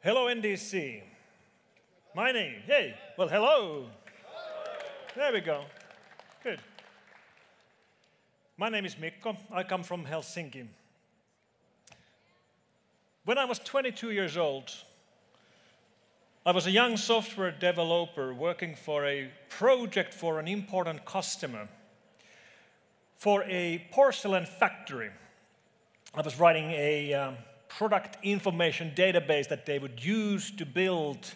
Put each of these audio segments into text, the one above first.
Hello, NDC. My name, hey, well, hello. There we go. Good. My name is Mikko. I come from Helsinki. When I was 22 years old, I was a young software developer working for a project for an important customer for a porcelain factory. I was writing a um, product information database that they would use to build,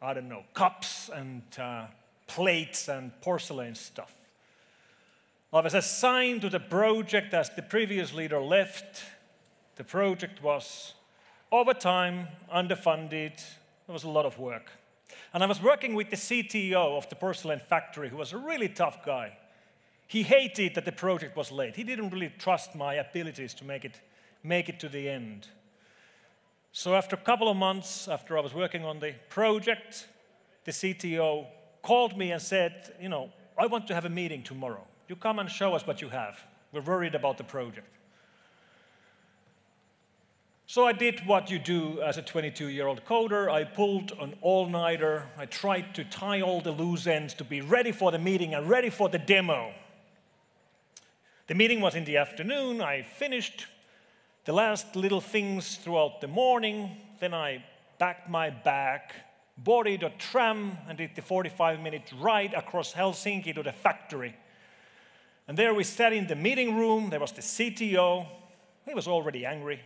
I don't know, cups and uh, plates and porcelain stuff. I was assigned to the project as the previous leader left. The project was over time, underfunded, there was a lot of work. And I was working with the CTO of the porcelain factory, who was a really tough guy. He hated that the project was late. He didn't really trust my abilities to make it, make it to the end. So, after a couple of months after I was working on the project, the CTO called me and said, You know, I want to have a meeting tomorrow. You come and show us what you have. We're worried about the project. So I did what you do as a 22 year old coder. I pulled an all nighter. I tried to tie all the loose ends to be ready for the meeting and ready for the demo. The meeting was in the afternoon. I finished the last little things throughout the morning. Then I packed my bag, boarded a tram, and did the 45 minute ride across Helsinki to the factory. And there we sat in the meeting room. There was the CTO. He was already angry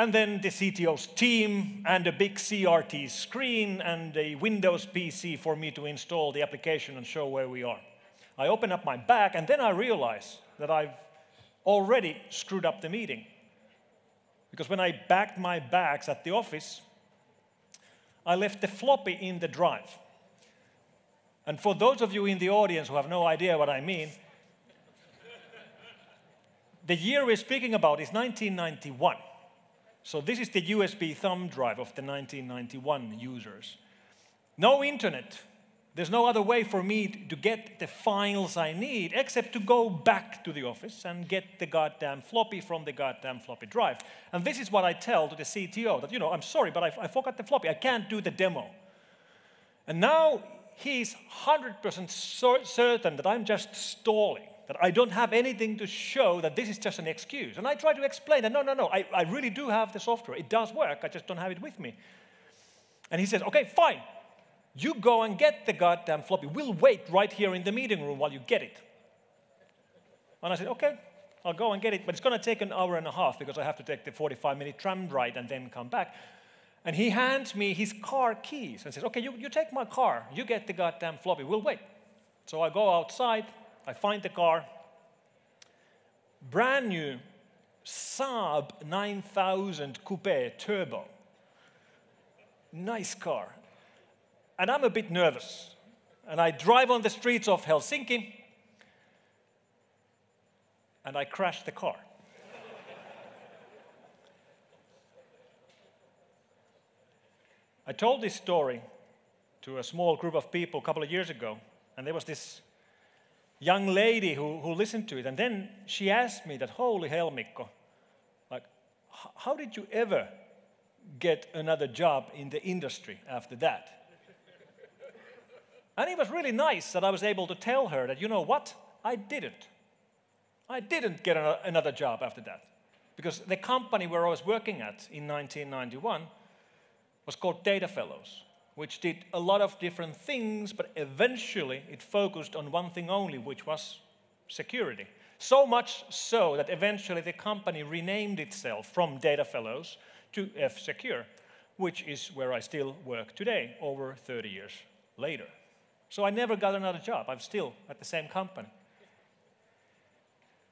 and then the CTO's team, and a big CRT screen, and a Windows PC for me to install the application and show where we are. I open up my bag, and then I realize that I've already screwed up the meeting. Because when I backed my bags at the office, I left the floppy in the drive. And for those of you in the audience who have no idea what I mean, the year we're speaking about is 1991. So this is the USB thumb drive of the 1991 users. No internet. There's no other way for me to get the files I need except to go back to the office and get the goddamn floppy from the goddamn floppy drive. And this is what I tell to the CTO that, you know, I'm sorry, but I, I forgot the floppy. I can't do the demo. And now he's 100% certain that I'm just stalling that I don't have anything to show that this is just an excuse. And I try to explain that no, no, no, I, I really do have the software. It does work, I just don't have it with me. And he says, okay, fine. You go and get the goddamn floppy. We'll wait right here in the meeting room while you get it. And I said, okay, I'll go and get it, but it's going to take an hour and a half because I have to take the 45 minute tram ride and then come back. And he hands me his car keys and says, okay, you, you take my car, you get the goddamn floppy, we'll wait. So I go outside, I find the car, brand new Saab 9000 Coupe Turbo. Nice car. And I'm a bit nervous. And I drive on the streets of Helsinki and I crash the car. I told this story to a small group of people a couple of years ago, and there was this young lady who, who listened to it. And then she asked me that, holy hell, Mikko, like, how did you ever get another job in the industry after that? And it was really nice that I was able to tell her that, you know what, I didn't. I didn't get another job after that. Because the company where I was working at in 1991 was called Data Fellows which did a lot of different things, but eventually it focused on one thing only, which was security. So much so that eventually the company renamed itself from Data Fellows to F Secure, which is where I still work today, over 30 years later. So I never got another job. I'm still at the same company.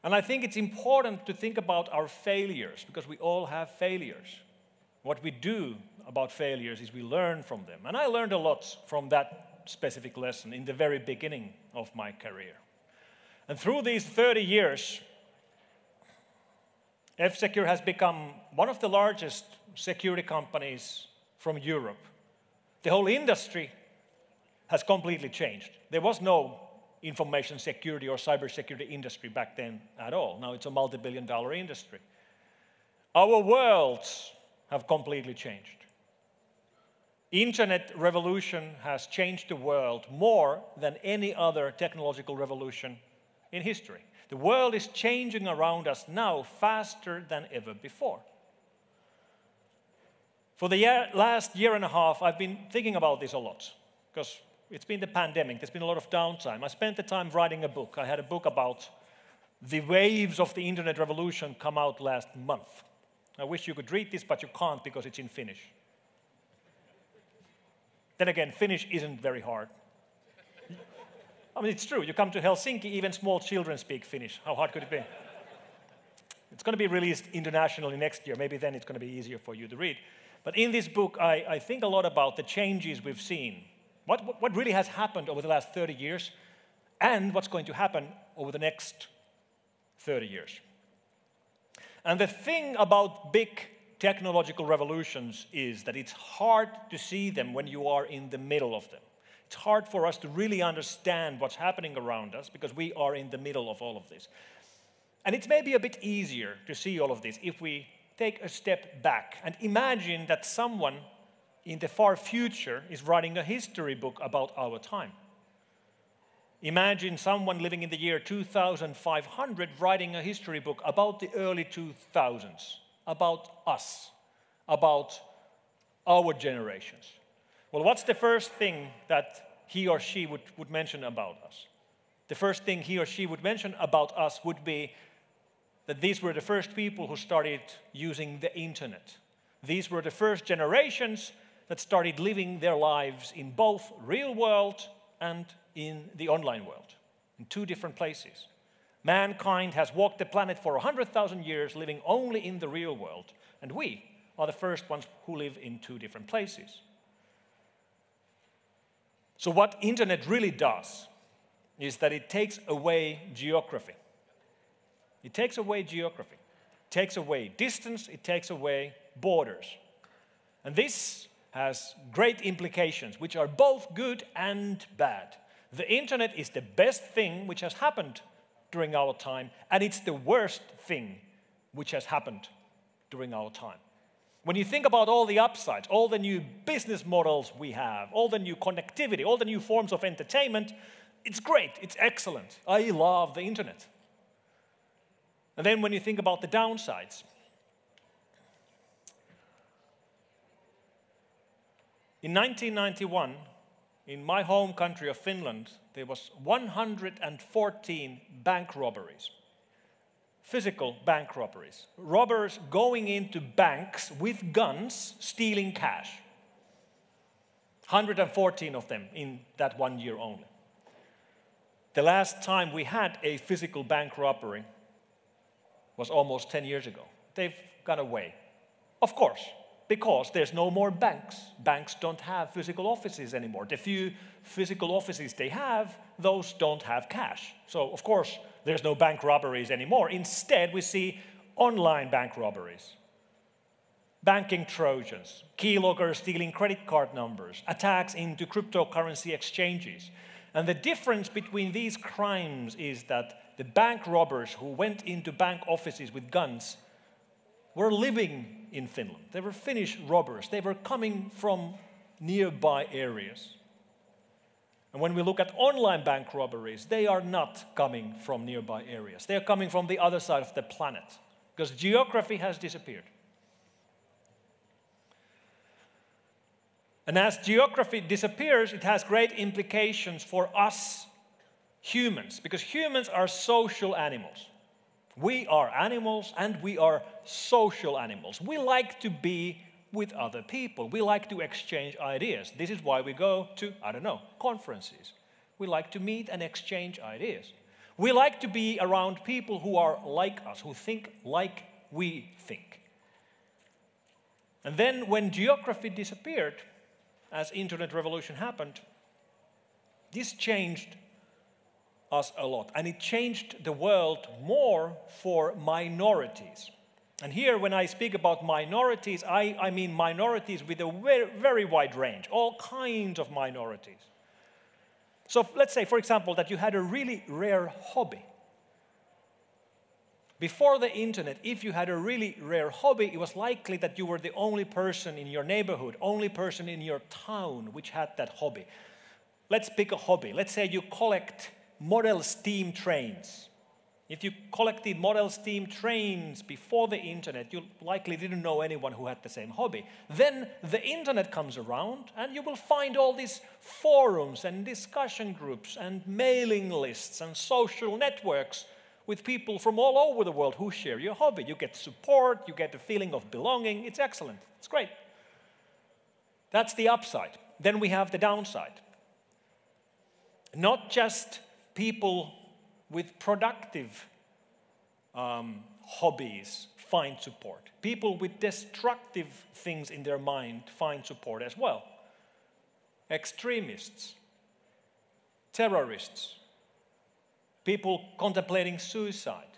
And I think it's important to think about our failures because we all have failures. What we do about failures is we learn from them. And I learned a lot from that specific lesson in the very beginning of my career. And through these 30 years, F Secure has become one of the largest security companies from Europe. The whole industry has completely changed. There was no information security or cybersecurity industry back then at all. Now it's a multi billion dollar industry. Our worlds have completely changed. Internet revolution has changed the world more than any other technological revolution in history. The world is changing around us now faster than ever before. For the year, last year and a half, I've been thinking about this a lot because it's been the pandemic, there's been a lot of downtime. I spent the time writing a book. I had a book about the waves of the internet revolution come out last month. I wish you could read this, but you can't because it's in Finnish. Then again, Finnish isn't very hard. I mean, it's true. You come to Helsinki, even small children speak Finnish. How hard could it be? It's going to be released internationally next year. Maybe then it's going to be easier for you to read. But in this book, I, I think a lot about the changes we've seen. What, what really has happened over the last 30 years, and what's going to happen over the next 30 years. And the thing about big technological revolutions is that it's hard to see them when you are in the middle of them. It's hard for us to really understand what's happening around us because we are in the middle of all of this. And it's maybe a bit easier to see all of this if we take a step back and imagine that someone in the far future is writing a history book about our time. Imagine someone living in the year 2500 writing a history book about the early 2000s, about us, about our generations. Well, what's the first thing that he or she would, would mention about us? The first thing he or she would mention about us would be that these were the first people who started using the internet. These were the first generations that started living their lives in both real world and in the online world, in two different places. Mankind has walked the planet for 100,000 years, living only in the real world, and we are the first ones who live in two different places. So, what internet really does is that it takes away geography. It takes away geography, it takes away distance, it takes away borders. And this has great implications, which are both good and bad. The internet is the best thing which has happened during our time, and it's the worst thing which has happened during our time. When you think about all the upsides, all the new business models we have, all the new connectivity, all the new forms of entertainment, it's great, it's excellent. I love the internet. And then when you think about the downsides, in 1991, in my home country of Finland, there was 114 bank robberies physical bank robberies. Robbers going into banks with guns, stealing cash. 114 of them in that one year only. The last time we had a physical bank robbery was almost 10 years ago. They've gone away. Of course, because there's no more banks. Banks don't have physical offices anymore. The few physical offices they have, those don't have cash. So, of course, there's no bank robberies anymore. Instead, we see online bank robberies, banking trojans, keyloggers stealing credit card numbers, attacks into cryptocurrency exchanges. And the difference between these crimes is that the bank robbers who went into bank offices with guns were living in Finland. They were Finnish robbers. They were coming from nearby areas. And when we look at online bank robberies, they are not coming from nearby areas. They are coming from the other side of the planet because geography has disappeared. And as geography disappears, it has great implications for us humans because humans are social animals. We are animals and we are social animals. We like to be with other people. We like to exchange ideas. This is why we go to, I don't know, conferences. We like to meet and exchange ideas. We like to be around people who are like us, who think like we think. And then when geography disappeared, as internet revolution happened, this changed us a lot. And it changed the world more for minorities. And here, when I speak about minorities, I, I mean minorities with a very, very wide range, all kinds of minorities. So let's say, for example, that you had a really rare hobby. Before the internet, if you had a really rare hobby, it was likely that you were the only person in your neighborhood, only person in your town which had that hobby. Let's pick a hobby. Let's say you collect model steam trains. If you collected model steam trains before the internet, you likely didn't know anyone who had the same hobby. Then the internet comes around, and you will find all these forums and discussion groups and mailing lists and social networks with people from all over the world who share your hobby. You get support, you get a feeling of belonging. It's excellent, it's great. That's the upside. Then we have the downside. Not just people with productive um, hobbies find support. People with destructive things in their mind find support as well. Extremists, terrorists, people contemplating suicide,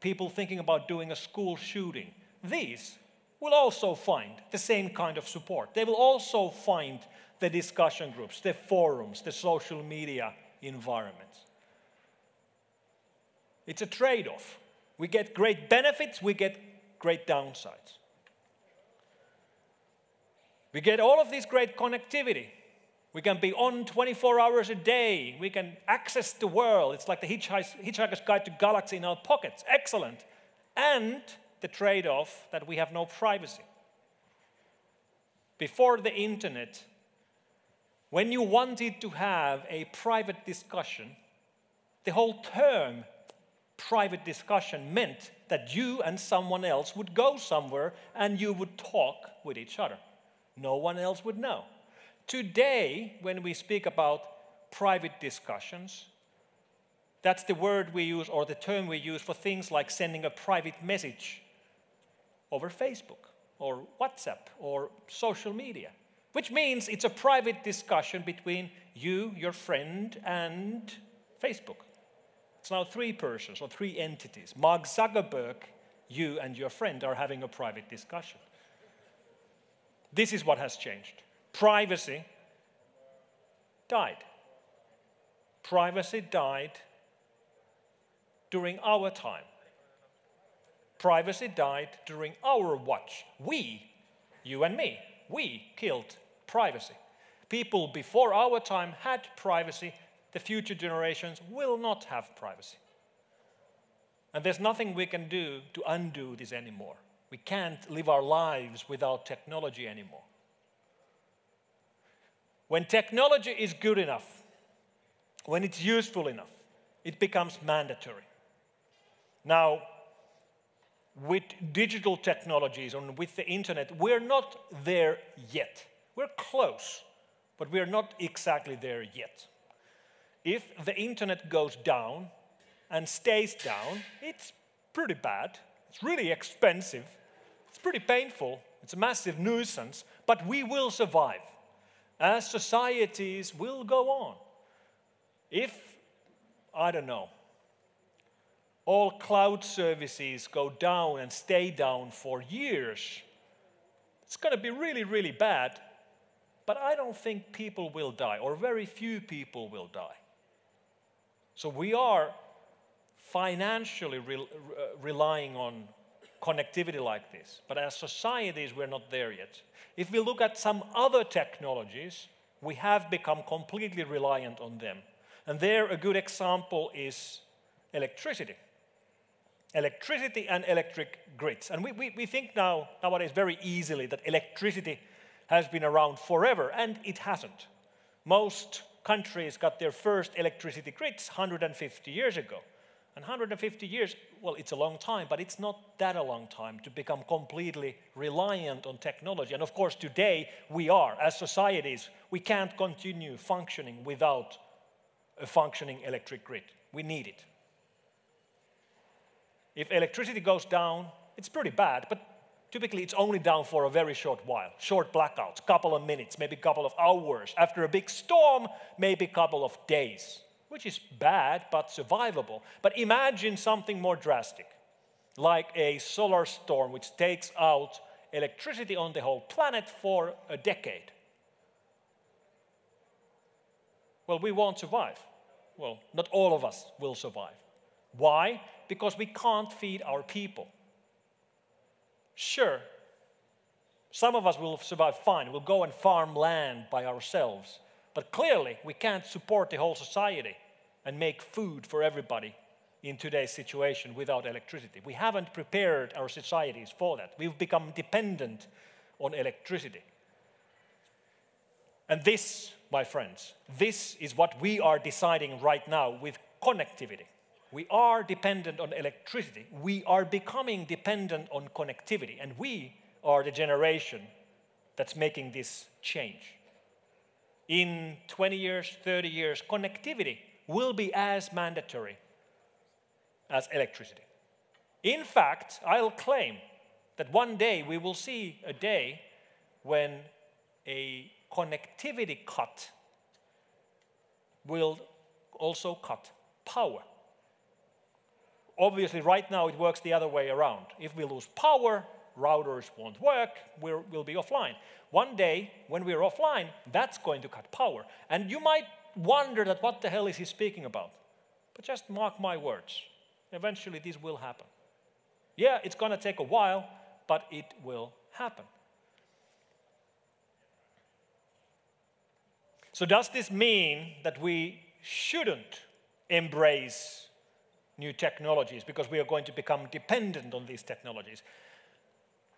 people thinking about doing a school shooting. These will also find the same kind of support. They will also find the discussion groups, the forums, the social media environments. It's a trade off. We get great benefits, we get great downsides. We get all of this great connectivity. We can be on 24 hours a day. We can access the world. It's like the Hitchhiker's Guide to Galaxy in our pockets. Excellent. And the trade off that we have no privacy. Before the internet, when you wanted to have a private discussion, the whole term private discussion meant that you and someone else would go somewhere and you would talk with each other. No one else would know. Today, when we speak about private discussions, that's the word we use or the term we use for things like sending a private message over Facebook or WhatsApp or social media, which means it's a private discussion between you, your friend, and Facebook. It's now three persons or three entities. Mark Zuckerberg, you, and your friend are having a private discussion. This is what has changed. Privacy died. Privacy died during our time. Privacy died during our watch. We, you and me, we killed privacy. People before our time had privacy the future generations will not have privacy. And there's nothing we can do to undo this anymore. We can't live our lives without technology anymore. When technology is good enough, when it's useful enough, it becomes mandatory. Now, with digital technologies and with the internet, we're not there yet. We're close, but we're not exactly there yet if the internet goes down and stays down, it's pretty bad. It's really expensive. It's pretty painful. It's a massive nuisance, but we will survive. As societies will go on. If, I don't know, all cloud services go down and stay down for years, it's going to be really, really bad. But I don't think people will die, or very few people will die. So we are financially re uh, relying on connectivity like this. But as societies, we're not there yet. If we look at some other technologies, we have become completely reliant on them. And there, a good example is electricity. Electricity and electric grids. And we, we, we think now, nowadays, very easily that electricity has been around forever, and it hasn't. Most countries got their first electricity grids 150 years ago. And 150 years, well, it's a long time, but it's not that a long time to become completely reliant on technology. And of course, today we are, as societies, we can't continue functioning without a functioning electric grid. We need it. If electricity goes down, it's pretty bad, but Typically, it's only down for a very short while, short blackouts, couple of minutes, maybe a couple of hours. After a big storm, maybe a couple of days, which is bad but survivable. But imagine something more drastic, like a solar storm which takes out electricity on the whole planet for a decade. Well, we won't survive. Well, not all of us will survive. Why? Because we can't feed our people. Sure, some of us will survive fine. We'll go and farm land by ourselves. But clearly, we can't support the whole society and make food for everybody in today's situation without electricity. We haven't prepared our societies for that. We've become dependent on electricity. And this, my friends, this is what we are deciding right now with connectivity. We are dependent on electricity. We are becoming dependent on connectivity. And we are the generation that's making this change. In 20 years, 30 years, connectivity will be as mandatory as electricity. In fact, I'll claim that one day we will see a day when a connectivity cut will also cut power. Obviously, right now it works the other way around. If we lose power, routers won't work, we will be offline. One day, when we're offline, that's going to cut power. And you might wonder that what the hell is he speaking about? But just mark my words. Eventually, this will happen. Yeah, it's going to take a while, but it will happen. So, does this mean that we shouldn't embrace new technologies because we are going to become dependent on these technologies?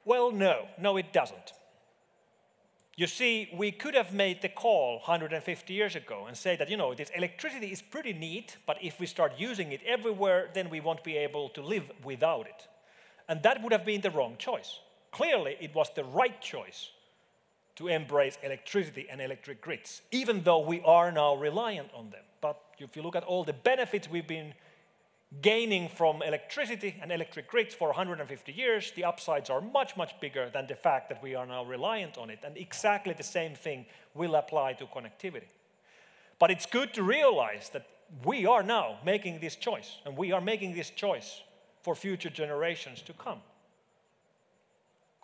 Well, no, no, it doesn't. You see, we could have made the call 150 years ago and say that, you know, this electricity is pretty neat, but if we start using it everywhere, then we won't be able to live without it. And that would have been the wrong choice. Clearly, it was the right choice to embrace electricity and electric grids, even though we are now reliant on them. But if you look at all the benefits we've been gaining from electricity and electric grids for 150 years, the upsides are much, much bigger than the fact that we are now reliant on it. And exactly the same thing will apply to connectivity. But it's good to realize that we are now making this choice, and we are making this choice for future generations to come.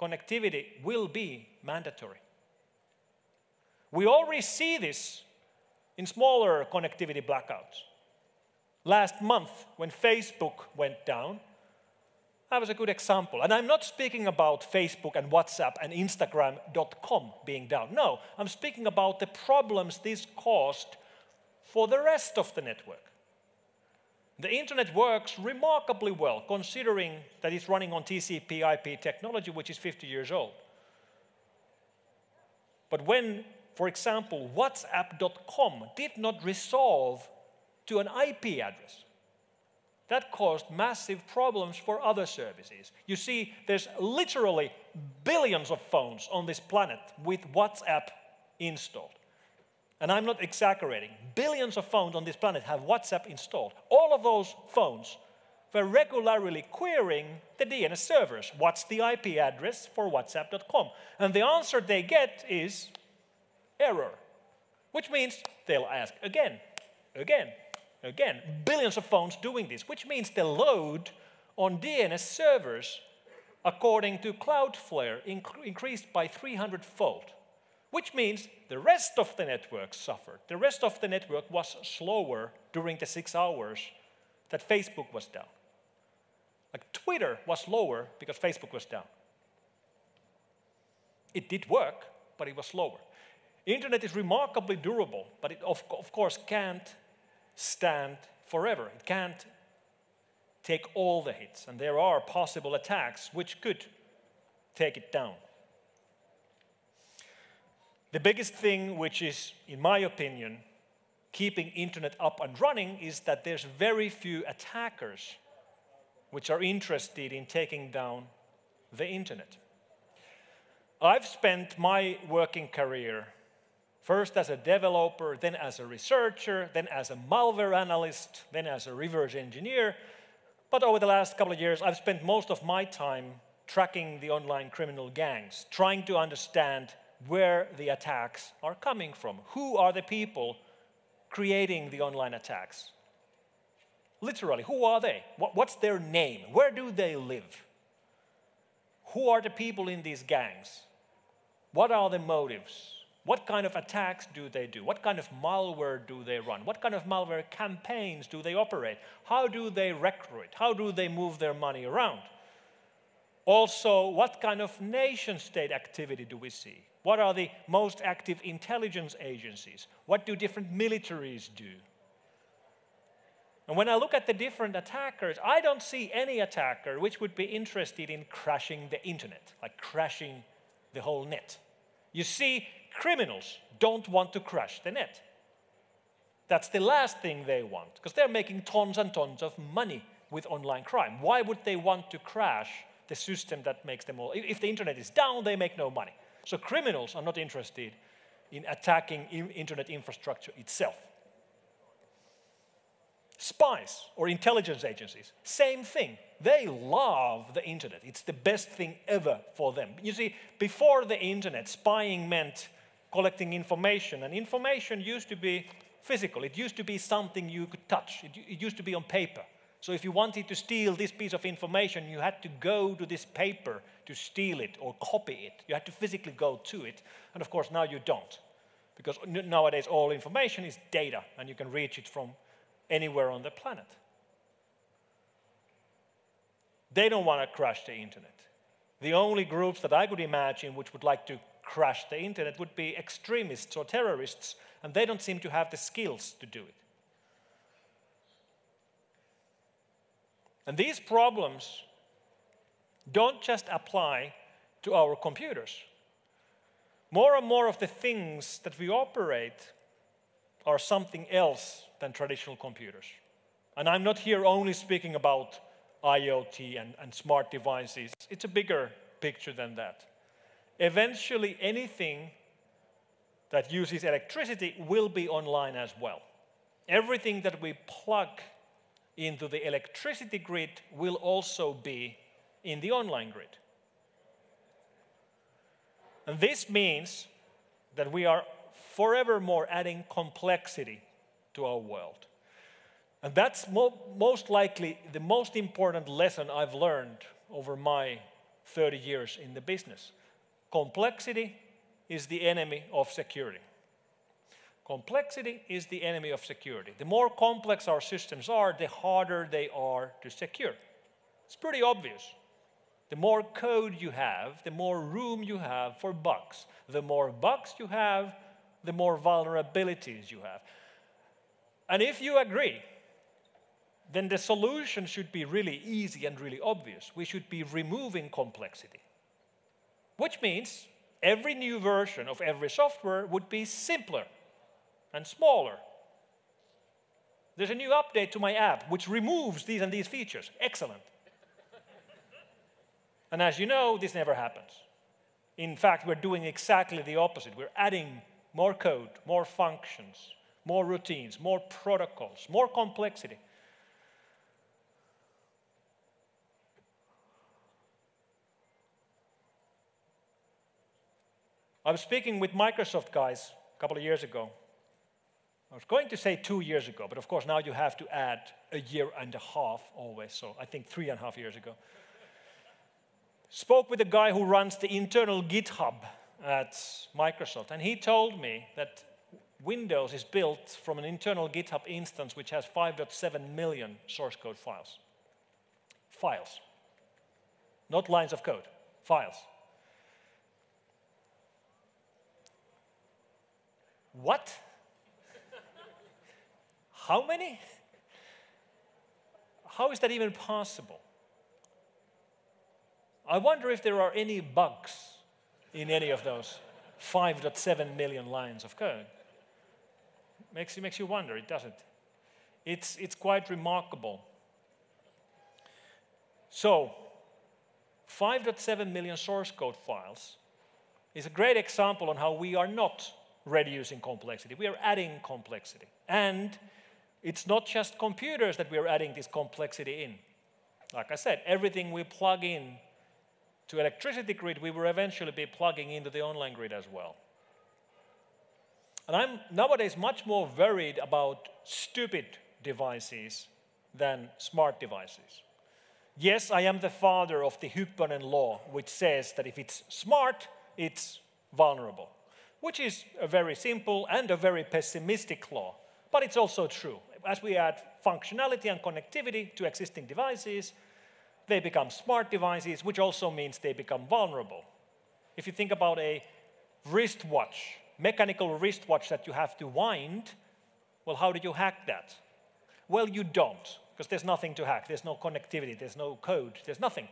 Connectivity will be mandatory. We already see this in smaller connectivity blackouts. Last month, when Facebook went down, that was a good example. And I'm not speaking about Facebook and WhatsApp and Instagram.com being down. No, I'm speaking about the problems this caused for the rest of the network. The internet works remarkably well considering that it's running on TCP IP technology, which is 50 years old. But when, for example, WhatsApp.com did not resolve to an IP address. That caused massive problems for other services. You see, there's literally billions of phones on this planet with WhatsApp installed. And I'm not exaggerating. Billions of phones on this planet have WhatsApp installed. All of those phones were regularly querying the DNS servers. What's the IP address for WhatsApp.com? And the answer they get is error, which means they'll ask again, again, Again, billions of phones doing this, which means the load on DNS servers, according to Cloudflare, inc increased by 300 fold, which means the rest of the network suffered. The rest of the network was slower during the six hours that Facebook was down. Like Twitter was lower because Facebook was down. It did work, but it was slower. Internet is remarkably durable, but it of, of course can't stand forever. It can't take all the hits, and there are possible attacks which could take it down. The biggest thing, which is, in my opinion, keeping internet up and running is that there's very few attackers which are interested in taking down the internet. I've spent my working career First as a developer, then as a researcher, then as a malware analyst, then as a reverse engineer. But over the last couple of years, I've spent most of my time tracking the online criminal gangs, trying to understand where the attacks are coming from. Who are the people creating the online attacks? Literally, who are they? What's their name? Where do they live? Who are the people in these gangs? What are the motives? What kind of attacks do they do? What kind of malware do they run? What kind of malware campaigns do they operate? How do they recruit? How do they move their money around? Also, what kind of nation state activity do we see? What are the most active intelligence agencies? What do different militaries do? And when I look at the different attackers, I don't see any attacker which would be interested in crashing the internet, like crashing the whole net. You see, criminals don't want to crash the net. That's the last thing they want, because they're making tons and tons of money with online crime. Why would they want to crash the system that makes them all? If the internet is down, they make no money. So criminals are not interested in attacking internet infrastructure itself. Spies or intelligence agencies, same thing. They love the internet. It's the best thing ever for them. You see, before the internet, spying meant collecting information, and information used to be physical. It used to be something you could touch, it, it used to be on paper. So if you wanted to steal this piece of information, you had to go to this paper to steal it or copy it. You had to physically go to it. And of course, now you don't. Because nowadays, all information is data, and you can reach it from anywhere on the planet. They don't want to crash the internet. The only groups that I could imagine which would like to crash the internet would be extremists or terrorists, and they don't seem to have the skills to do it. And these problems don't just apply to our computers. More and more of the things that we operate are something else than traditional computers. And I'm not here only speaking about IoT and, and smart devices, it's a bigger picture than that. Eventually, anything that uses electricity will be online as well. Everything that we plug into the electricity grid will also be in the online grid. And this means that we are forevermore adding complexity to our world. And that's mo most likely the most important lesson I've learned over my 30 years in the business. Complexity is the enemy of security. Complexity is the enemy of security. The more complex our systems are, the harder they are to secure. It's pretty obvious. The more code you have, the more room you have for bugs. The more bugs you have, the more vulnerabilities you have. And if you agree, then the solution should be really easy and really obvious. We should be removing complexity, which means every new version of every software would be simpler and smaller. There's a new update to my app which removes these and these features. Excellent. and as you know, this never happens. In fact, we're doing exactly the opposite. We're adding more code, more functions, more routines, more protocols, more complexity. I was speaking with Microsoft guys a couple of years ago. I was going to say two years ago, but of course now you have to add a year and a half always, so I think three and a half years ago. Spoke with a guy who runs the internal GitHub at Microsoft, and he told me that Windows is built from an internal GitHub instance which has 5.7 million source code files. Files. Not lines of code, files. What? How many? How is that even possible? I wonder if there are any bugs in any of those 5.7 million lines of code. Makes, it makes you wonder, it doesn't. It's, it's quite remarkable. So, 5.7 million source code files is a great example on how we are not reducing complexity. We are adding complexity. And it's not just computers that we are adding this complexity in. Like I said, everything we plug in to electricity grid, we will eventually be plugging into the online grid as well. And I'm nowadays much more worried about stupid devices than smart devices. Yes, I am the father of the Hyppönen law, which says that if it's smart, it's vulnerable. Which is a very simple and a very pessimistic law. But it's also true. As we add functionality and connectivity to existing devices, they become smart devices, which also means they become vulnerable. If you think about a wristwatch, mechanical wristwatch that you have to wind, well, how do you hack that? Well, you don't, because there's nothing to hack. There's no connectivity, there's no code, there's nothing.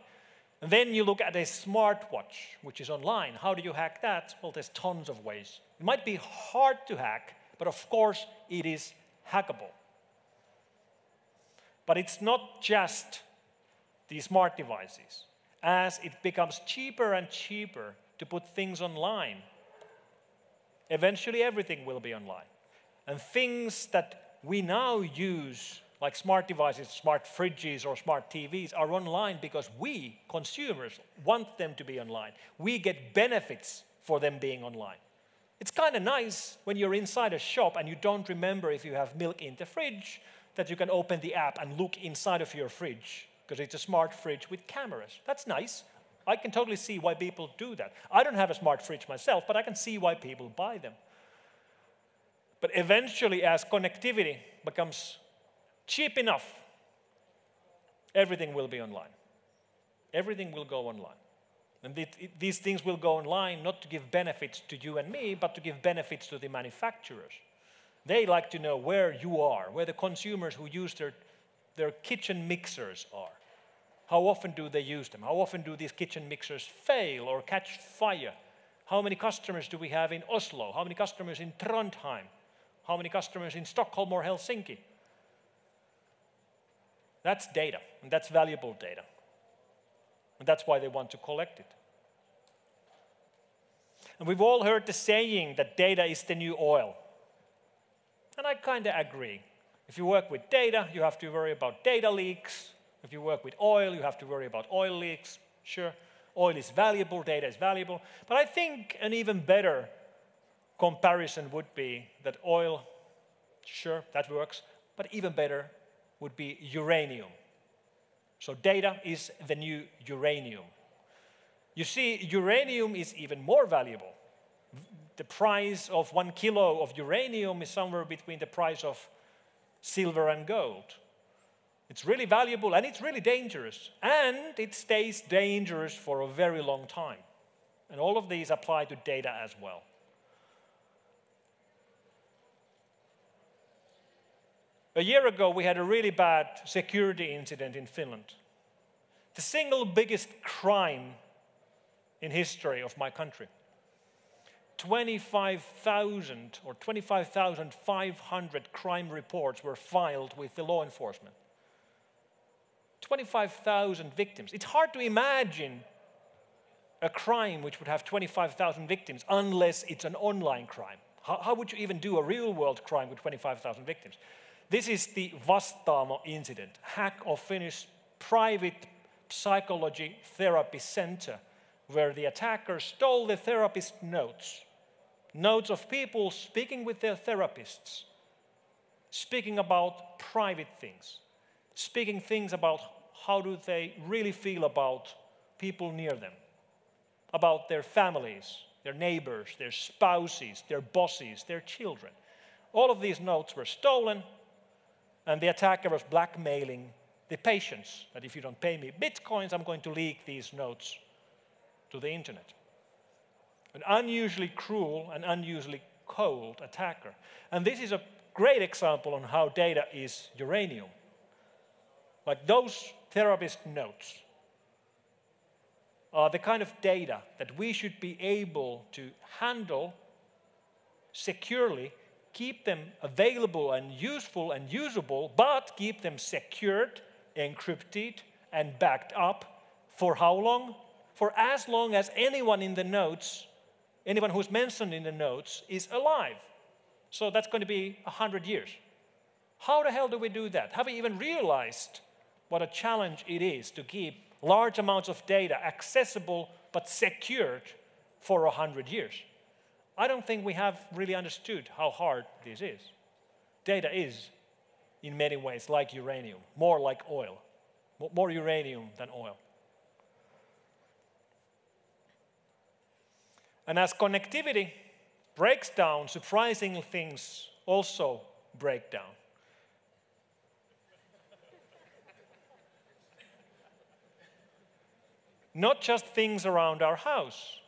And then you look at a smartwatch, which is online. How do you hack that? Well, there's tons of ways. It might be hard to hack, but of course it is hackable. But it's not just the smart devices. As it becomes cheaper and cheaper to put things online, eventually everything will be online. And things that we now use like smart devices, smart fridges, or smart TVs are online because we, consumers, want them to be online. We get benefits for them being online. It's kind of nice when you're inside a shop and you don't remember if you have milk in the fridge that you can open the app and look inside of your fridge because it's a smart fridge with cameras. That's nice. I can totally see why people do that. I don't have a smart fridge myself, but I can see why people buy them. But eventually, as connectivity becomes cheap enough, everything will be online. Everything will go online. And these things will go online not to give benefits to you and me, but to give benefits to the manufacturers. They like to know where you are, where the consumers who use their, their kitchen mixers are. How often do they use them? How often do these kitchen mixers fail or catch fire? How many customers do we have in Oslo? How many customers in Trondheim? How many customers in Stockholm or Helsinki? That's data, and that's valuable data. And that's why they want to collect it. And we've all heard the saying that data is the new oil. And I kind of agree. If you work with data, you have to worry about data leaks. If you work with oil, you have to worry about oil leaks. Sure, oil is valuable, data is valuable. But I think an even better comparison would be that oil, sure, that works, but even better, would be uranium. So data is the new uranium. You see, uranium is even more valuable. The price of one kilo of uranium is somewhere between the price of silver and gold. It's really valuable and it's really dangerous. And it stays dangerous for a very long time. And all of these apply to data as well. A year ago, we had a really bad security incident in Finland. The single biggest crime in history of my country. 25,000 or 25,500 crime reports were filed with the law enforcement. 25,000 victims. It's hard to imagine a crime which would have 25,000 victims unless it's an online crime. How, how, would you even do a real world crime with 25,000 victims? This is the Vastaamo incident, hack of Finnish private psychology therapy center, where the attacker stole the therapist notes, notes of people speaking with their therapists, speaking about private things, speaking things about how do they really feel about people near them, about their families, their neighbors, their spouses, their bosses, their children. All of these notes were stolen and the attacker was blackmailing the patients that if you don't pay me bitcoins, I'm going to leak these notes to the internet. An unusually cruel and unusually cold attacker. And this is a great example on how data is uranium. Like those therapist notes are the kind of data that we should be able to handle securely keep them available and useful and usable, but keep them secured, encrypted, and backed up for how long? For as long as anyone in the notes, anyone who's mentioned in the notes, is alive. So that's going to be 100 years. How the hell do we do that? Have we even realized what a challenge it is to keep large amounts of data accessible but secured for 100 years? I don't think we have really understood how hard this is. Data is, in many ways, like uranium, more like oil, more uranium than oil. And as connectivity breaks down, surprising things also break down. Not just things around our house,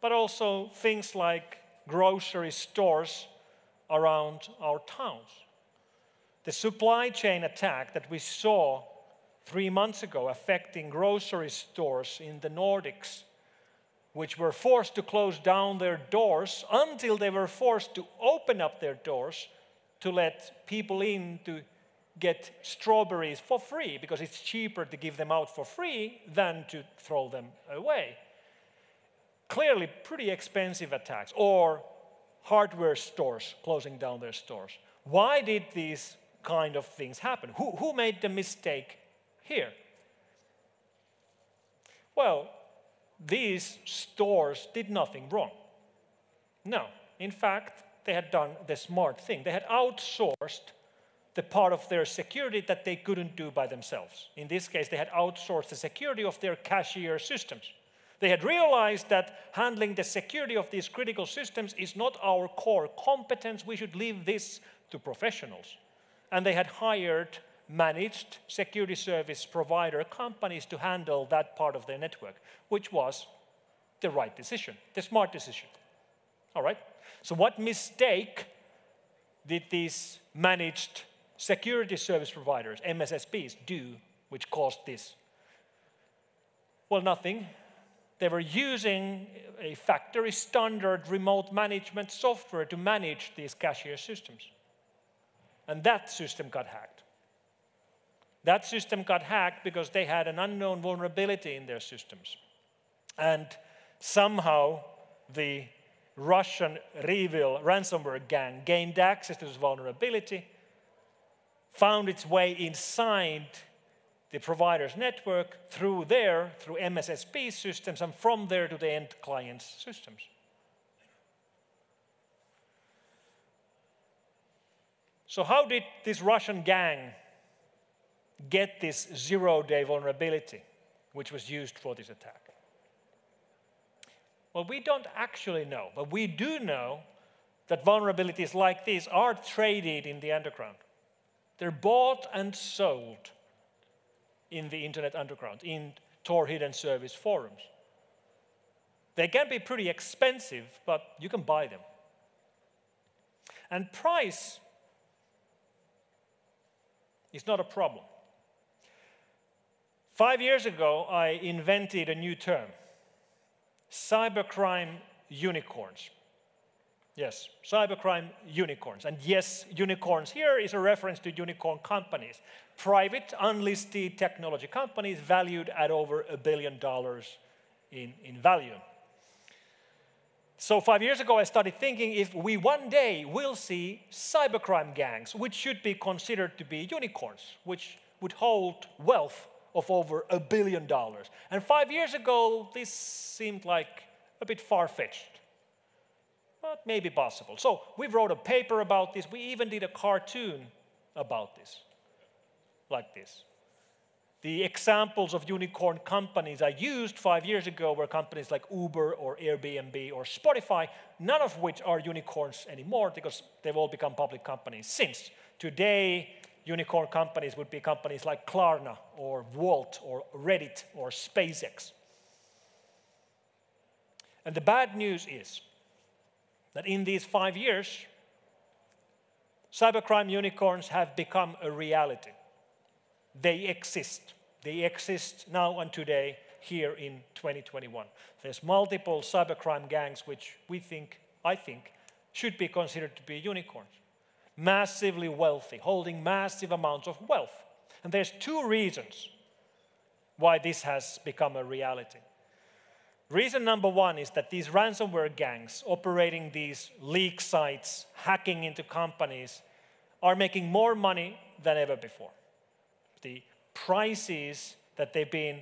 but also things like grocery stores around our towns. The supply chain attack that we saw three months ago affecting grocery stores in the Nordics, which were forced to close down their doors until they were forced to open up their doors to let people in to get strawberries for free because it's cheaper to give them out for free than to throw them away. Clearly, pretty expensive attacks, or hardware stores closing down their stores. Why did these kind of things happen? Who, who made the mistake here? Well, these stores did nothing wrong. No, in fact, they had done the smart thing. They had outsourced the part of their security that they couldn't do by themselves. In this case, they had outsourced the security of their cashier systems. They had realized that handling the security of these critical systems is not our core competence. We should leave this to professionals. And they had hired managed security service provider companies to handle that part of their network, which was the right decision, the smart decision. All right? So, what mistake did these managed security service providers, MSSPs, do which caused this? Well, nothing. They were using a factory standard remote management software to manage these cashier systems. And that system got hacked. That system got hacked because they had an unknown vulnerability in their systems. And somehow the Russian REvil ransomware gang gained access to this vulnerability, found its way inside the provider's network through there, through MSSP systems, and from there to the end client's systems. So, how did this Russian gang get this zero day vulnerability, which was used for this attack? Well, we don't actually know, but we do know that vulnerabilities like these are traded in the underground. They're bought and sold in the internet underground, in Tor hidden service forums. They can be pretty expensive, but you can buy them. And price is not a problem. Five years ago, I invented a new term cybercrime unicorns. Yes, cybercrime unicorns. And yes, unicorns here is a reference to unicorn companies, private, unlisted technology companies valued at over a billion dollars in, in value. So, five years ago, I started thinking if we one day will see cybercrime gangs, which should be considered to be unicorns, which would hold wealth of over a billion dollars. And five years ago, this seemed like a bit far fetched, but maybe possible. So we wrote a paper about this. We even did a cartoon about this, like this. The examples of unicorn companies I used five years ago were companies like Uber or Airbnb or Spotify, none of which are unicorns anymore because they've all become public companies since. Today, unicorn companies would be companies like Klarna or Wolt or Reddit or SpaceX. And the bad news is that in these five years, cybercrime unicorns have become a reality. They exist. They exist now and today here in 2021. There's multiple cybercrime gangs which we think, I think, should be considered to be unicorns massively wealthy, holding massive amounts of wealth. And there's two reasons why this has become a reality. Reason number one is that these ransomware gangs operating these leak sites, hacking into companies, are making more money than ever before. The prices that they've been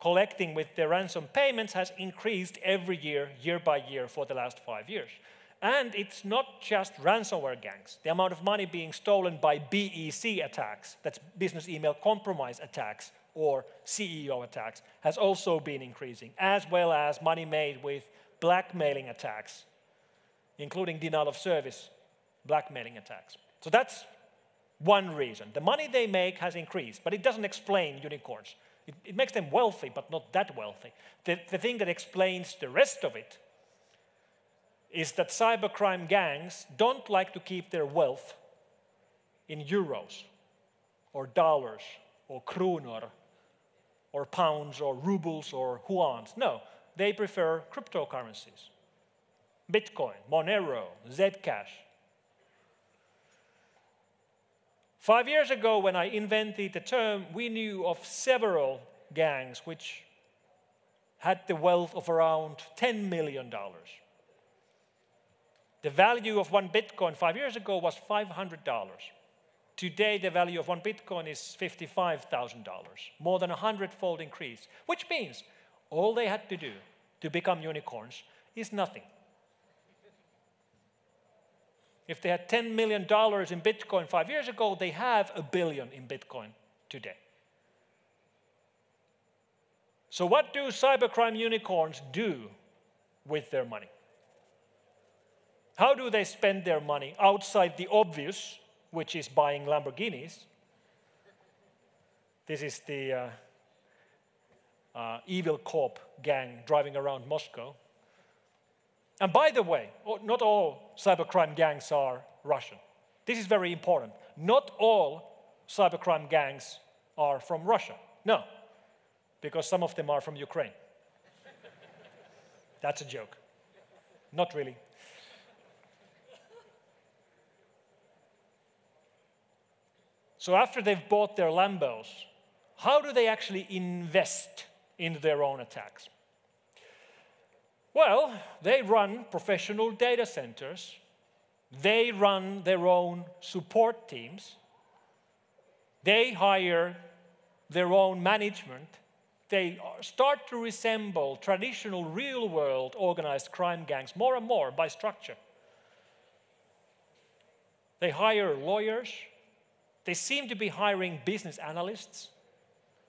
collecting with their ransom payments has increased every year, year by year, for the last five years. And it's not just ransomware gangs. The amount of money being stolen by BEC attacks, that's business email compromise attacks or CEO attacks, has also been increasing, as well as money made with blackmailing attacks including denial of service, blackmailing attacks. So that's one reason. The money they make has increased, but it doesn't explain unicorns. It, it makes them wealthy, but not that wealthy. The, the thing that explains the rest of it is that cybercrime gangs don't like to keep their wealth in euros or dollars or kronor or pounds or rubles or yuans. No, they prefer cryptocurrencies. Bitcoin, Monero, Zcash. Five years ago, when I invented the term, we knew of several gangs which had the wealth of around $10 million. The value of one Bitcoin five years ago was $500. Today, the value of one Bitcoin is $55,000, more than a hundredfold increase, which means all they had to do to become unicorns is nothing. If they had $10 million in Bitcoin five years ago, they have a billion in Bitcoin today. So, what do cybercrime unicorns do with their money? How do they spend their money outside the obvious, which is buying Lamborghinis? This is the uh, uh, evil corp gang driving around Moscow. And by the way, not all cybercrime gangs are Russian. This is very important. Not all cybercrime gangs are from Russia. No, because some of them are from Ukraine. That's a joke. Not really. So after they've bought their Lambos, how do they actually invest in their own attacks? Well, they run professional data centers. They run their own support teams. They hire their own management. They start to resemble traditional real world organized crime gangs more and more by structure. They hire lawyers. They seem to be hiring business analysts.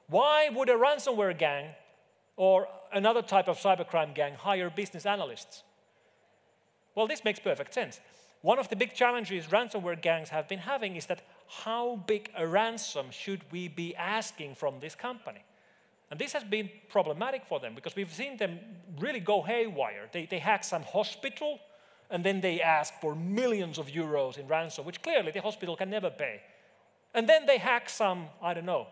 Why would a ransomware gang or another type of cybercrime gang hire business analysts? Well, this makes perfect sense. One of the big challenges ransomware gangs have been having is that how big a ransom should we be asking from this company? And this has been problematic for them because we've seen them really go haywire. They, they hack some hospital and then they ask for millions of euros in ransom, which clearly the hospital can never pay. And then they hack some, I don't know,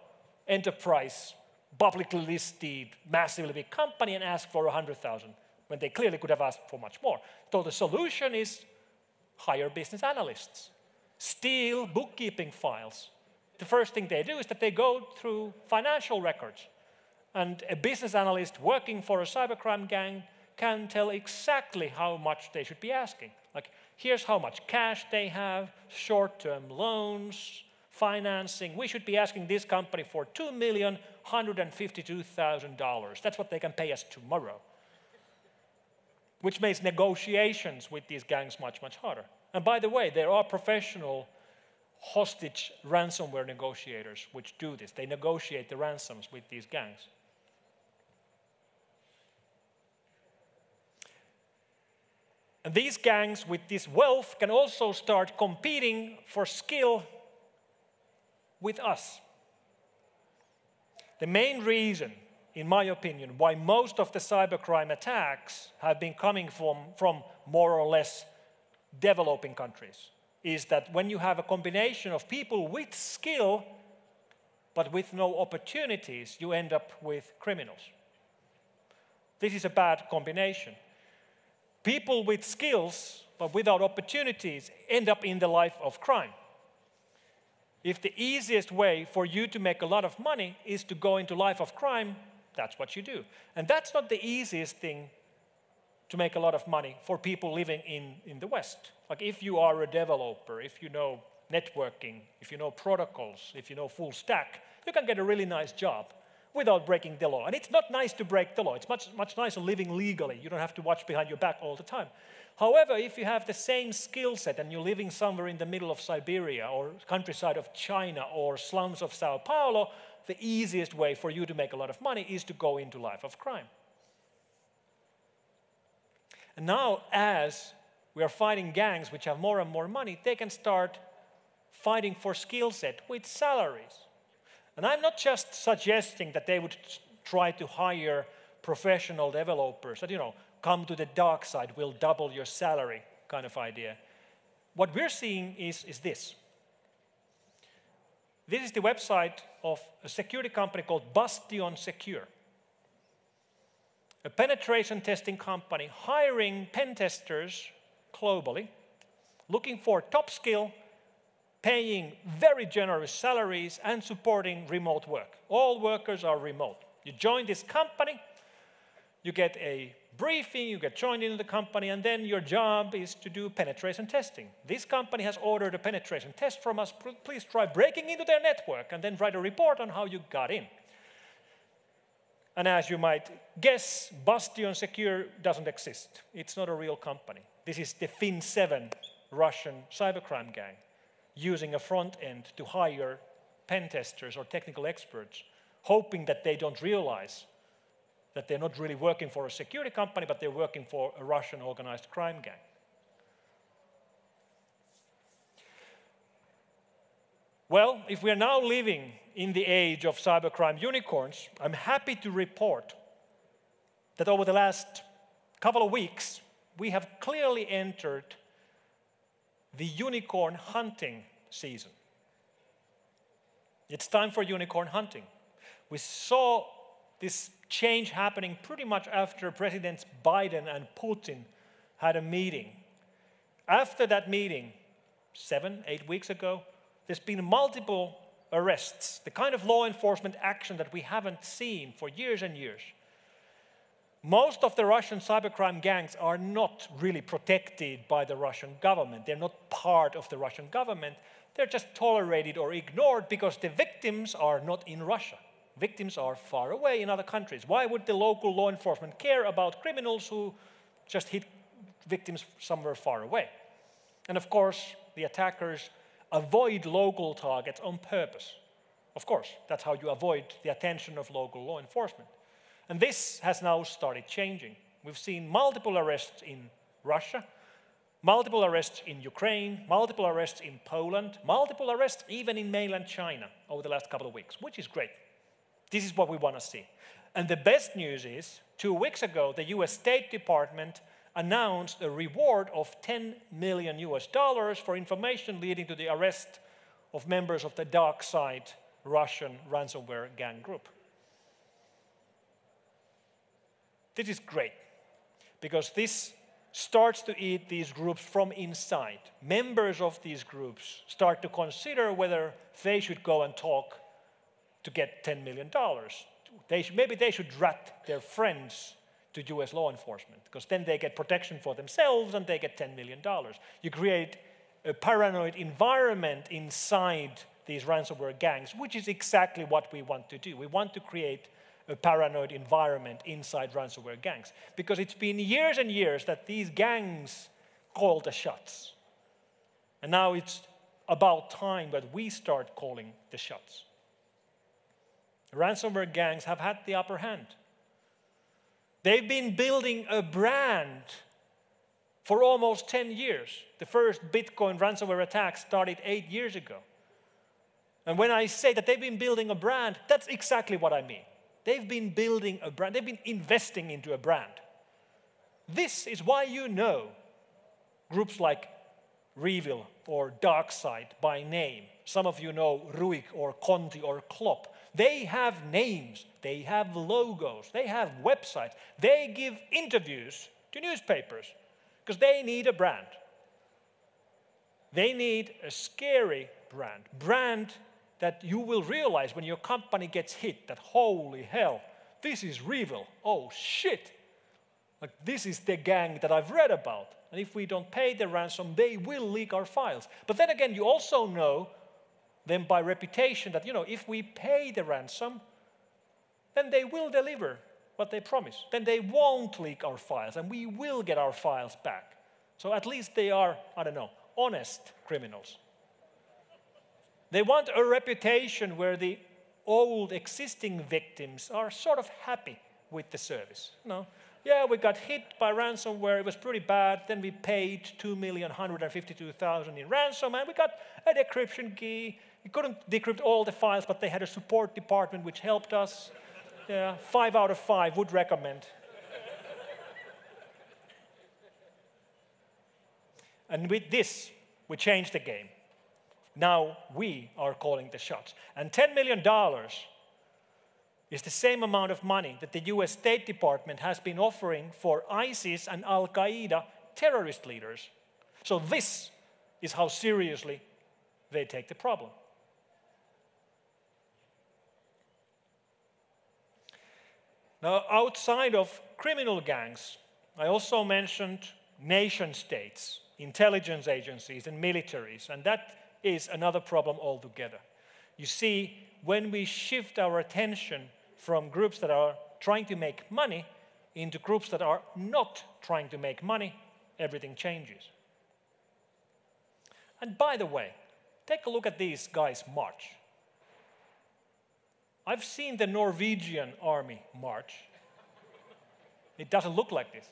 enterprise publicly listed, massively big company and ask for 100,000 when they clearly could have asked for much more. So the solution is hire business analysts, steal bookkeeping files. The first thing they do is that they go through financial records. And a business analyst working for a cybercrime gang can tell exactly how much they should be asking. Like, here's how much cash they have, short term loans, financing. We should be asking this company for two million $152,000. That's what they can pay us tomorrow. Which makes negotiations with these gangs much, much harder. And by the way, there are professional hostage ransomware negotiators which do this. They negotiate the ransoms with these gangs. And these gangs with this wealth can also start competing for skill with us. The main reason, in my opinion, why most of the cybercrime attacks have been coming from, from more or less developing countries is that when you have a combination of people with skill but with no opportunities, you end up with criminals. This is a bad combination. People with skills but without opportunities end up in the life of crime if the easiest way for you to make a lot of money is to go into life of crime, that's what you do. And that's not the easiest thing to make a lot of money for people living in, in the West. Like if you are a developer, if you know networking, if you know protocols, if you know full stack, you can get a really nice job without breaking the law. And it's not nice to break the law. It's much, much nicer living legally. You don't have to watch behind your back all the time. However, if you have the same skill set and you're living somewhere in the middle of Siberia or countryside of China or slums of Sao Paulo, the easiest way for you to make a lot of money is to go into life of crime. And now, as we are fighting gangs which have more and more money, they can start fighting for skill set with salaries. And I'm not just suggesting that they would try to hire professional developers that, you know, come to the dark side, we'll double your salary kind of idea. What we're seeing is, is this. This is the website of a security company called Bastion Secure, a penetration testing company hiring pen testers globally, looking for top skill, paying very generous salaries, and supporting remote work. All workers are remote. You join this company, you get a briefing, you get joined into the company, and then your job is to do penetration testing. This company has ordered a penetration test from us. Please try breaking into their network and then write a report on how you got in. And as you might guess, Bastion Secure doesn't exist. It's not a real company. This is the Fin7 Russian cybercrime gang using a front end to hire pen testers or technical experts, hoping that they don't realize that they're not really working for a security company, but they're working for a Russian organized crime gang. Well, if we are now living in the age of cybercrime unicorns, I'm happy to report that over the last couple of weeks, we have clearly entered the unicorn hunting season. It's time for unicorn hunting. We saw this change happening pretty much after Presidents Biden and Putin had a meeting. After that meeting, seven, eight weeks ago, there's been multiple arrests, the kind of law enforcement action that we haven't seen for years and years. Most of the Russian cybercrime gangs are not really protected by the Russian government. They're not part of the Russian government. They're just tolerated or ignored because the victims are not in Russia. Victims are far away in other countries. Why would the local law enforcement care about criminals who just hit victims somewhere far away? And of course, the attackers avoid local targets on purpose. Of course, that's how you avoid the attention of local law enforcement. And this has now started changing. We've seen multiple arrests in Russia, multiple arrests in Ukraine, multiple arrests in Poland, multiple arrests even in mainland China over the last couple of weeks, which is great. This is what we want to see. And the best news is, two weeks ago, the US State Department announced a reward of 10 million US dollars for information leading to the arrest of members of the dark side Russian ransomware gang group. This is great because this starts to eat these groups from inside. Members of these groups start to consider whether they should go and talk to get $10 million. They maybe they should rat their friends to US law enforcement because then they get protection for themselves and they get $10 million. You create a paranoid environment inside these ransomware gangs, which is exactly what we want to do. We want to create a paranoid environment inside ransomware gangs because it's been years and years that these gangs call the shots. And now it's about time that we start calling the shots ransomware gangs have had the upper hand. They've been building a brand for almost 10 years. The first Bitcoin ransomware attack started eight years ago. And when I say that they've been building a brand, that's exactly what I mean. They've been building a brand, they've been investing into a brand. This is why you know groups like Revil or DarkSide by name. Some of you know Ryuk or Conti or Clop. They have names, they have logos, they have websites, they give interviews to newspapers because they need a brand. They need a scary brand, brand that you will realize when your company gets hit that holy hell, this is Revil. Oh shit. Like this is the gang that I've read about. And if we don't pay the ransom, they will leak our files. But then again, you also know them by reputation that, you know, if we pay the ransom, then they will deliver what they promise. Then they won't leak our files and we will get our files back. So at least they are, I don't know, honest criminals. They want a reputation where the old existing victims are sort of happy with the service. You know, yeah, we got hit by ransomware. It was pretty bad. Then we paid 2,152,000 in ransom and we got a decryption key. We couldn't decrypt all the files, but they had a support department which helped us. Yeah, five out of five would recommend. and with this, we changed the game. Now we are calling the shots. And $10 million is the same amount of money that the US State Department has been offering for ISIS and Al Qaeda terrorist leaders. So, this is how seriously they take the problem. Now, outside of criminal gangs, I also mentioned nation states, intelligence agencies, and militaries, and that is another problem altogether. You see, when we shift our attention from groups that are trying to make money into groups that are not trying to make money, everything changes. And by the way, take a look at these guys march. I've seen the Norwegian army march. It doesn't look like this.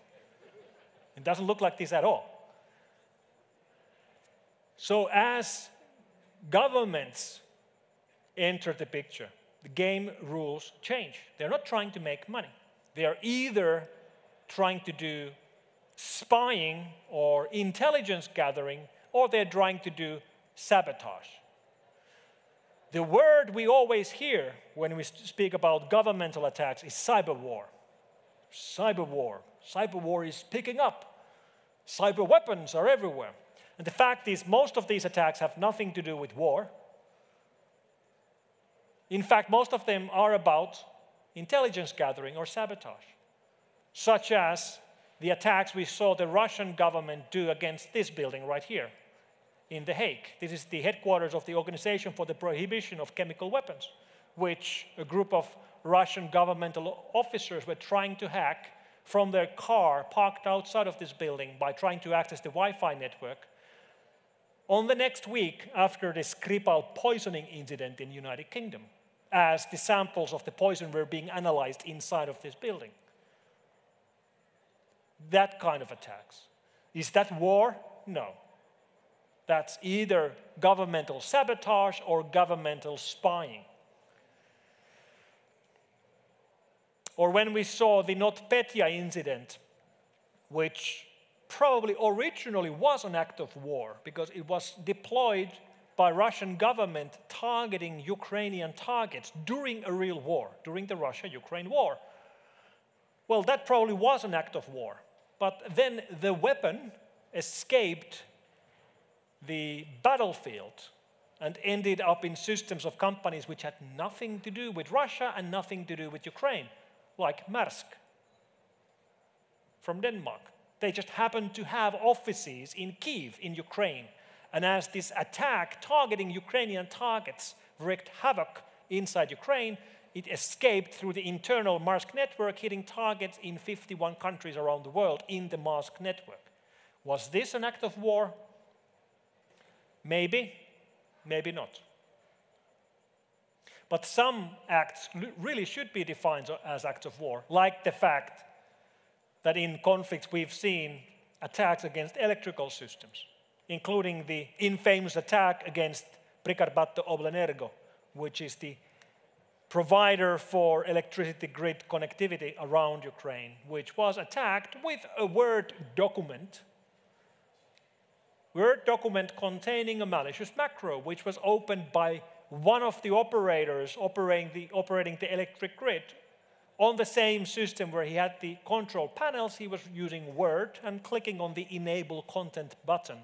It doesn't look like this at all. So, as governments enter the picture, the game rules change. They're not trying to make money. They are either trying to do spying or intelligence gathering, or they're trying to do sabotage. The word we always hear when we speak about governmental attacks is cyber war. Cyber war. Cyber war is picking up. Cyber weapons are everywhere. And the fact is, most of these attacks have nothing to do with war. In fact, most of them are about intelligence gathering or sabotage, such as the attacks we saw the Russian government do against this building right here in The Hague. This is the headquarters of the Organization for the Prohibition of Chemical Weapons, which a group of Russian governmental officers were trying to hack from their car parked outside of this building by trying to access the Wi Fi network. On the next week, after the Skripal poisoning incident in the United Kingdom, as the samples of the poison were being analyzed inside of this building. That kind of attacks. Is that war? No. That's either governmental sabotage or governmental spying. Or when we saw the NotPetya incident, which probably originally was an act of war because it was deployed by Russian government targeting Ukrainian targets during a real war, during the Russia-Ukraine war. Well, that probably was an act of war. But then the weapon escaped the battlefield and ended up in systems of companies which had nothing to do with Russia and nothing to do with Ukraine, like Maersk from Denmark. They just happened to have offices in Kiev, in Ukraine, and as this attack targeting Ukrainian targets wreaked havoc inside Ukraine, it escaped through the internal Maersk network, hitting targets in 51 countries around the world in the Maersk network. Was this an act of war? Maybe, maybe not. But some acts really should be defined as acts of war, like the fact that in conflicts we've seen attacks against electrical systems including the infamous attack against Prykarpattia Oblenergo, which is the provider for electricity grid connectivity around Ukraine, which was attacked with a Word document. Word document containing a malicious macro, which was opened by one of the operators operating the, operating the electric grid on the same system where he had the control panels, he was using Word and clicking on the Enable Content button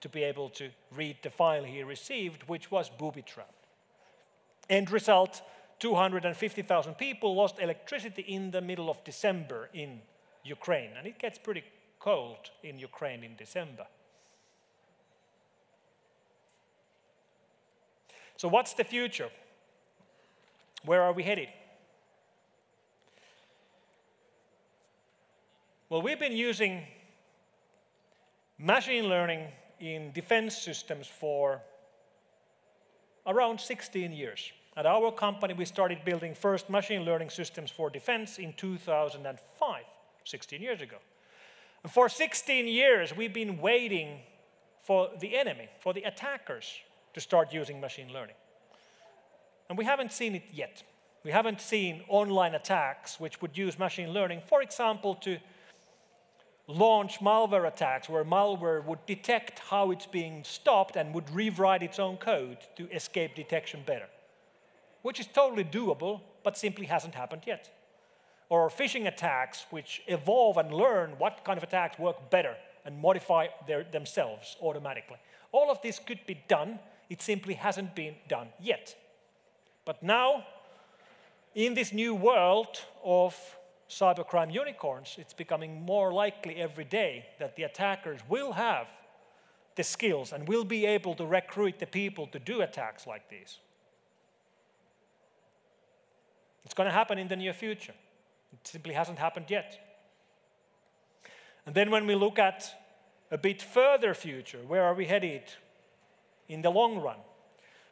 to be able to read the file he received, which was booby-trapped. End result, 250,000 people lost electricity in the middle of December in Ukraine. And it gets pretty cold in Ukraine in December. So what's the future? Where are we headed? Well, we've been using machine learning in defense systems for around 16 years. At our company, we started building first machine learning systems for defense in 2005. 16 years ago. And for 16 years, we've been waiting for the enemy, for the attackers, to start using machine learning. And we haven't seen it yet. We haven't seen online attacks which would use machine learning, for example, to launch malware attacks where malware would detect how it's being stopped and would rewrite its own code to escape detection better, which is totally doable, but simply hasn't happened yet. Or phishing attacks which evolve and learn what kind of attacks work better and modify their, themselves automatically. All of this could be done, it simply hasn't been done yet. But now, in this new world of cybercrime unicorns, it's becoming more likely every day that the attackers will have the skills and will be able to recruit the people to do attacks like these. It's going to happen in the near future. It simply hasn't happened yet. And then when we look at a bit further future, where are we headed in the long run?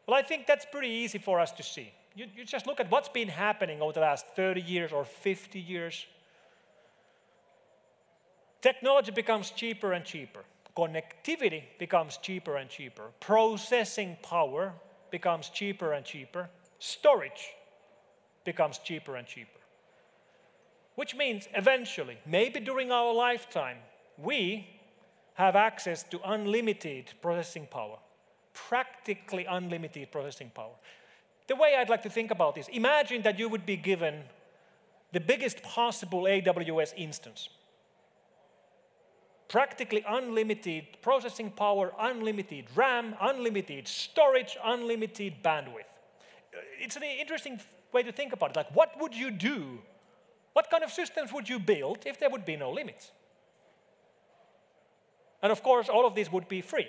Well, I think that's pretty easy for us to see. You, you just look at what's been happening over the last 30 years or 50 years. Technology becomes cheaper and cheaper. Connectivity becomes cheaper and cheaper. Processing power becomes cheaper and cheaper. Storage becomes cheaper and cheaper. Which means eventually, maybe during our lifetime, we have access to unlimited processing power, practically unlimited processing power. The way I'd like to think about this, imagine that you would be given the biggest possible AWS instance. Practically unlimited processing power, unlimited RAM, unlimited storage, unlimited bandwidth. It's an interesting way to think about it. Like, what would you do? What kind of systems would you build if there would be no limits? And of course, all of this would be free.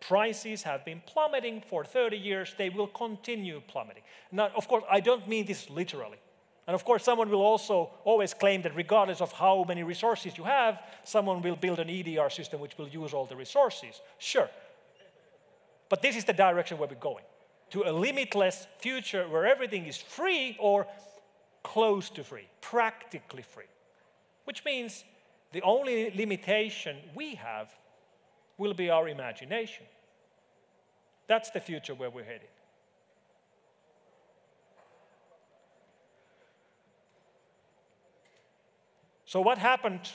Prices have been plummeting for 30 years. They will continue plummeting. Now, of course, I don't mean this literally. And of course, someone will also always claim that regardless of how many resources you have, someone will build an EDR system which will use all the resources. Sure. But this is the direction where we're going to a limitless future where everything is free or close to free, practically free. Which means the only limitation we have will be our imagination. That's the future where we're headed. So, what happened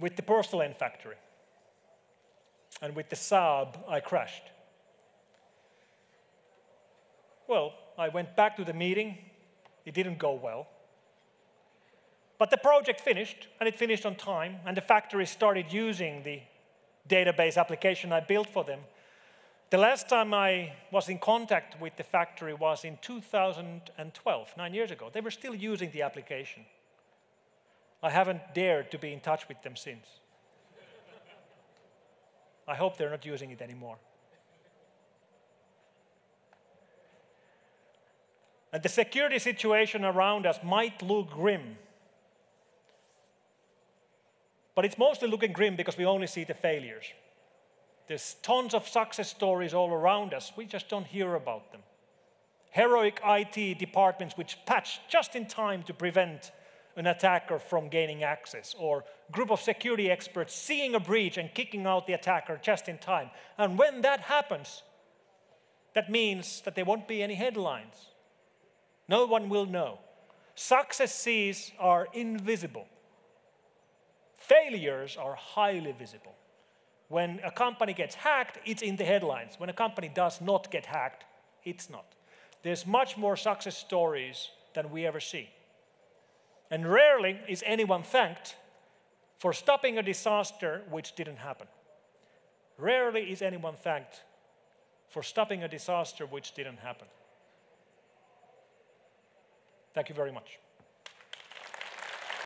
with the porcelain factory and with the Saab I crashed? Well, I went back to the meeting, it didn't go well. But the project finished, and it finished on time, and the factory started using the database application I built for them. The last time I was in contact with the factory was in 2012, nine years ago. They were still using the application. I haven't dared to be in touch with them since. I hope they're not using it anymore. And the security situation around us might look grim but it's mostly looking grim because we only see the failures. There's tons of success stories all around us. We just don't hear about them. Heroic IT departments which patch just in time to prevent an attacker from gaining access, or group of security experts seeing a breach and kicking out the attacker just in time. And when that happens, that means that there won't be any headlines. No one will know. Successes are invisible. Failures are highly visible. When a company gets hacked, it's in the headlines. When a company does not get hacked, it's not. There's much more success stories than we ever see. And rarely is anyone thanked for stopping a disaster which didn't happen. Rarely is anyone thanked for stopping a disaster which didn't happen. Thank you very much.